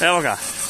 来，我看。